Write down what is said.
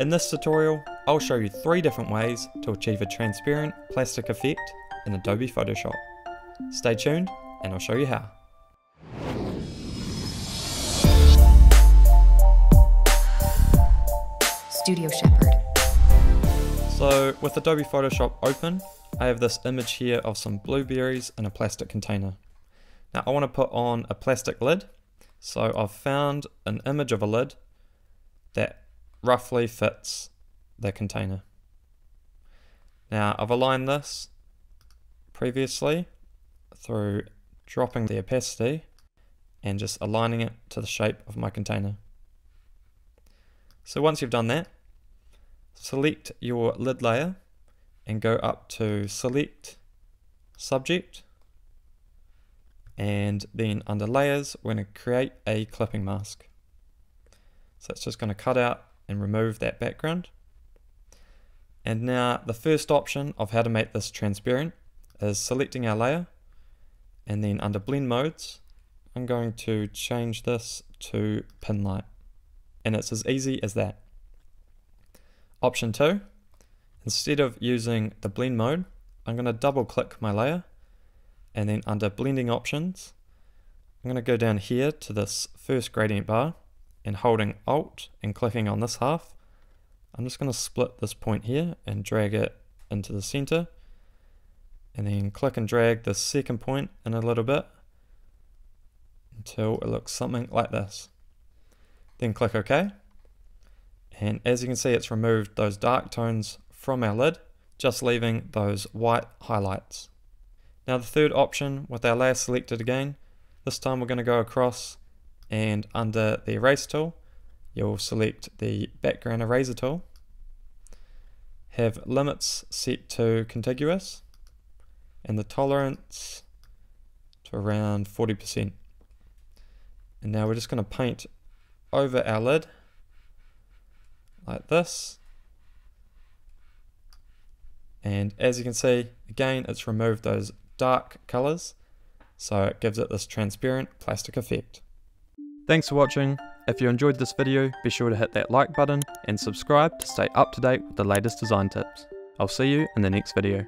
In this tutorial, I'll show you three different ways to achieve a transparent plastic effect in Adobe Photoshop. Stay tuned and I'll show you how. Studio Shephrd. So with Adobe Photoshop open, I have this image here of some blueberries in a plastic container. Now I want to put on a plastic lid, so I've found an image of a lid that roughly fits the container. Now I've aligned this previously through dropping the opacity and just aligning it to the shape of my container. So once you've done that, select your lid layer and go up to select subject and then under layers we're going to create a clipping mask. So it's just going to cut out and remove that background. And now the first option of how to make this transparent is selecting our layer and then under blend modes I'm going to change this to pin light and it's as easy as that. Option 2, instead of using the blend mode, I'm going to double click my layer and then under blending options, I'm going to go down here to this first gradient bar and holding Alt and clicking on this half, I'm just going to split this point here and drag it into the center and then click and drag the second point in a little bit until it looks something like this. Then click OK and as you can see, it's removed those dark tones from our lid, just leaving those white highlights. Now the third option with our layer selected again, this time we're going to go across and under the erase tool, you'll select the background eraser tool. Have limits set to contiguous and the tolerance to around 40%. And now we're just going to paint over our lid like this. And as you can see, again, it's removed those dark colors. So it gives it this transparent plastic effect. Thanks for watching. If you enjoyed this video, be sure to hit that like button and subscribe to stay up to date with the latest design tips. I'll see you in the next video.